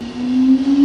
Música